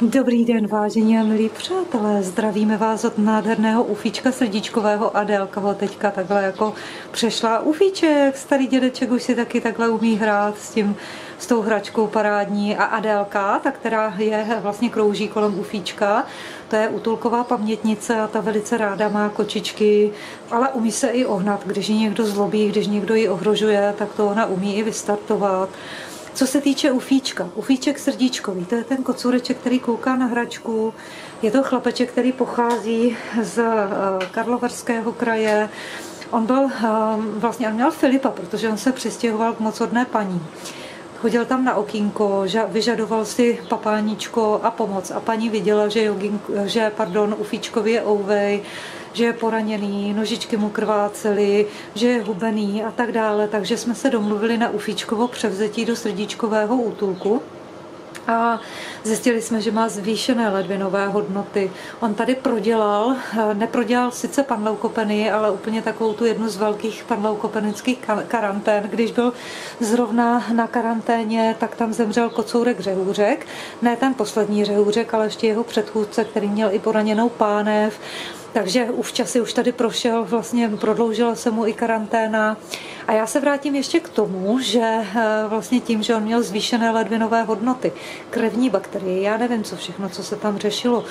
Dobrý den, vážení a milí přátelé. Zdravíme vás od nádherného ufíčka srdíčkového Adélka ho teďka takhle jako přešla. Ufíček, starý dědeček už si taky takhle umí hrát s tím, s tou hračkou parádní a Adélka, ta, která je vlastně krouží kolem ufíčka, to je útulková pamětnice a ta velice ráda má kočičky, ale umí se i ohnat, když ji někdo zlobí, když někdo ji ohrožuje, tak to ona umí i vystartovat. Co se týče ufíčka, ufíček srdíčkový, to je ten kocůreček, který kouká na hračku. Je to chlapeček, který pochází z eh, Karlovarského kraje. On byl, eh, vlastně on měl Filipa, protože on se přistěhoval k mocodné paní. Chodil tam na okýnko, vyžadoval si papáníčko a pomoc a paní viděla, že, jogin, že pardon, ufíčkovi je ouvej, že je poraněný, nožičky mu krvácely, že je hubený a tak dále. Takže jsme se domluvili na Ufíčkovo převzetí do srdíčkového útulku a zjistili jsme, že má zvýšené ledvinové hodnoty. On tady prodělal, neprodělal sice panleukopeny, ale úplně takovou tu jednu z velkých panleukopenických karantén. Když byl zrovna na karanténě, tak tam zemřel kocourek řehůřek. Ne ten poslední řehůřek, ale ještě jeho předchůdce, který měl i poraněnou pánev takže už časy už tady prošel, vlastně prodloužila se mu i karanténa. A já se vrátím ještě k tomu, že eh, vlastně tím, že on měl zvýšené ledvinové hodnoty, krevní bakterie, já nevím, co všechno, co se tam řešilo,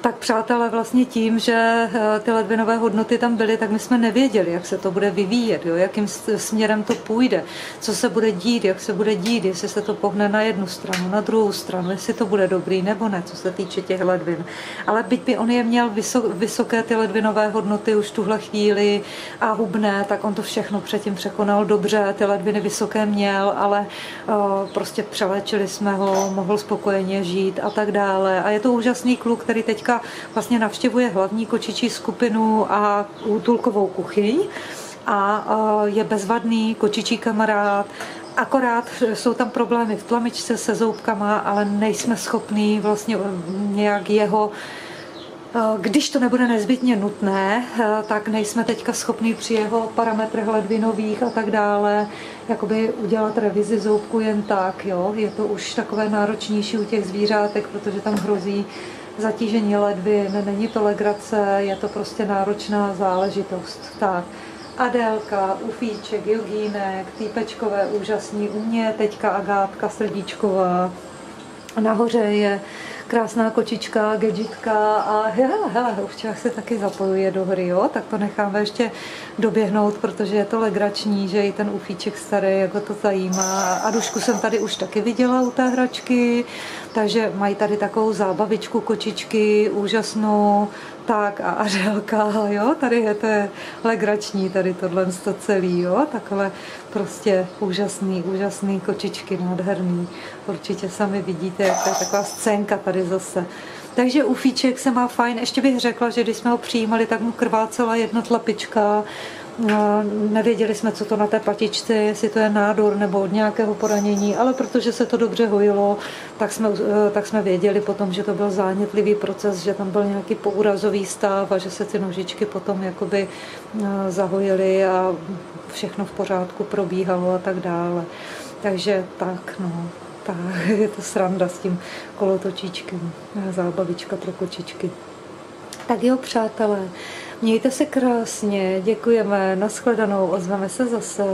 tak přátelé vlastně tím, že eh, ty ledvinové hodnoty tam byly, tak my jsme nevěděli, jak se to bude vyvíjet, jo, jakým směrem to půjde, co se bude dít, jak se bude dít, jestli se to pohne na jednu stranu, na druhou stranu, jestli to bude dobrý nebo ne, co se týče těch ledvin. Ale byť by on je měl vysoké ty ledvinové hodnoty už tuhle chvíli a hubné, tak on to všechno předtím překonal dobře, ty ledviny vysoké měl, ale uh, prostě přeléčili jsme ho, mohl spokojeně žít a tak dále. A je to úžasný kluk, který teďka vlastně navštěvuje hlavní kočičí skupinu a útulkovou kuchyň a je bezvadný kočičí kamarád, Akorát jsou tam problémy v tlamičce se zoubkama, ale nejsme schopní vlastně nějak jeho když to nebude nezbytně nutné, tak nejsme teďka schopni při jeho parametrech ledvinových a tak dále jakoby udělat revizi zoubku jen tak. Jo? Je to už takové náročnější u těch zvířátek, protože tam hrozí zatížení ledvin, není to legrace, je to prostě náročná záležitost. Tak, Adélka, Ufíček, Jogínek, Týpečkové úžasní, u mě teďka Agátka Srdíčková. Nahoře je krásná kočička, gadgetka a hele, hele, ovčák se taky zapojuje do hry, jo? tak to necháme ještě doběhnout, protože je to legrační, že i ten ufíček starý, jako to zajímá. A Dušku jsem tady už taky viděla u té hračky, takže mají tady takovou zábavičku kočičky, úžasnou, tak a ařelka, jo, tady je to legrační, tady tohle to celý, jo, takhle prostě úžasný, úžasný kočičky, nádherný. Určitě sami vidíte, jak to je taková scénka tady zase. Takže ufíček se má fajn. Ještě bych řekla, že když jsme ho přijímali, tak mu krvácela jedna tlapička. Nevěděli jsme, co to na té patičce je, jestli to je nádor nebo od nějakého poranění, ale protože se to dobře hojilo, tak jsme, eh, tak jsme věděli potom, že to byl zánětlivý proces, že tam byl nějaký pourazový stav a že se ty nožičky potom jakoby eh, zahojily a všechno v pořádku probíhalo a tak dále. Takže tak, no tak je to sranda s tím kolotočičkem, zábavička pro kočičky. Tak jo, přátelé, mějte se krásně, děkujeme, nashledanou, ozveme se zase.